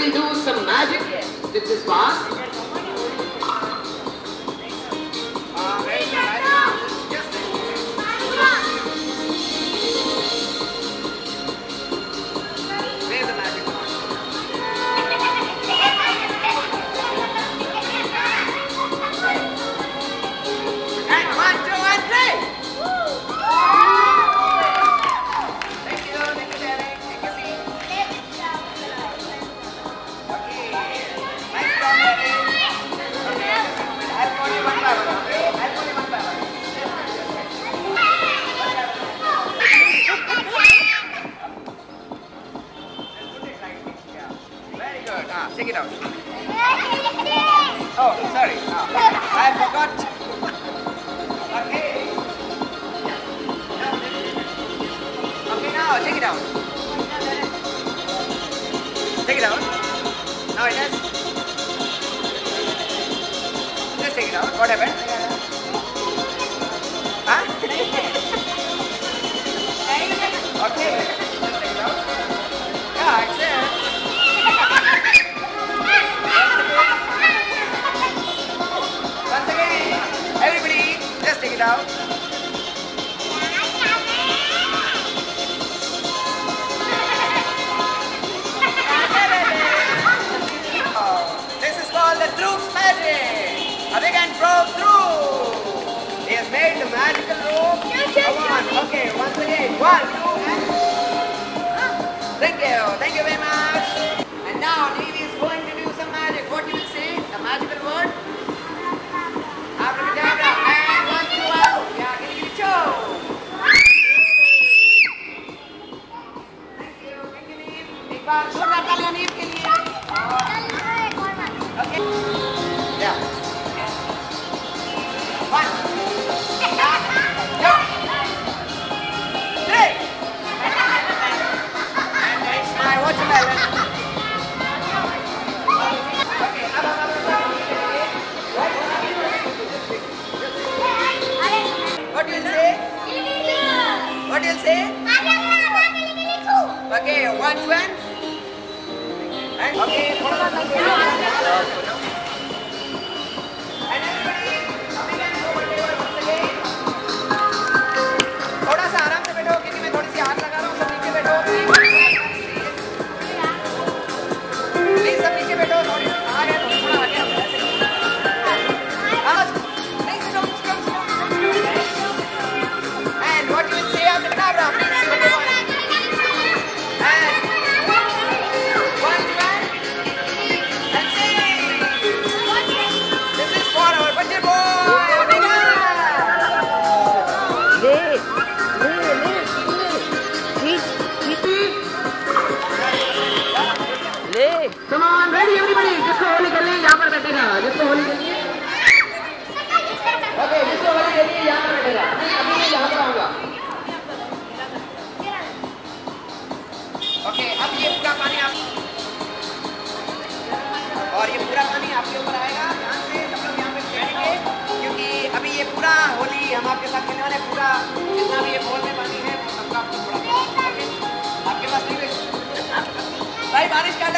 will do some magic with this vase. It out. Oh, sorry. Ah, I forgot. Okay. Okay, now take it out. Take it out. Now it has. Just take it out. What happened? It out. Oh, This is called the Droop's magic. A big and broke through. He has made the magical rope. Come on. Okay, once again. One, two, and. Thank you. Thank you very much. Say? Okay, one, two, okay, Ready everybody. जिसको होली करनी है, यहाँ पर बैठेगा। जिसको होली करनी है। Okay जिसको होली करनी है, यहाँ पर बैठेगा। अभी मैं यहाँ पर आऊँगा। ओके अब ये पूरा पानी आप और ये पूरा पानी आपके ऊपर आएगा। ध्यान से सब लोग यहाँ पे बैठेंगे, क्योंकि अभी ये पूरा होली हम आपके साथ खेलने वाले पूरा जितना भी ये बोल में पानी है सबका आपको थोड़ा आपके पास नहीं भाई, बारिश का